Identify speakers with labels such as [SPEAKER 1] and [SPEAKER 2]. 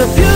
[SPEAKER 1] the few